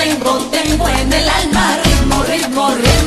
tengo, tengo en el alma ritmo, ritmo, ritmo.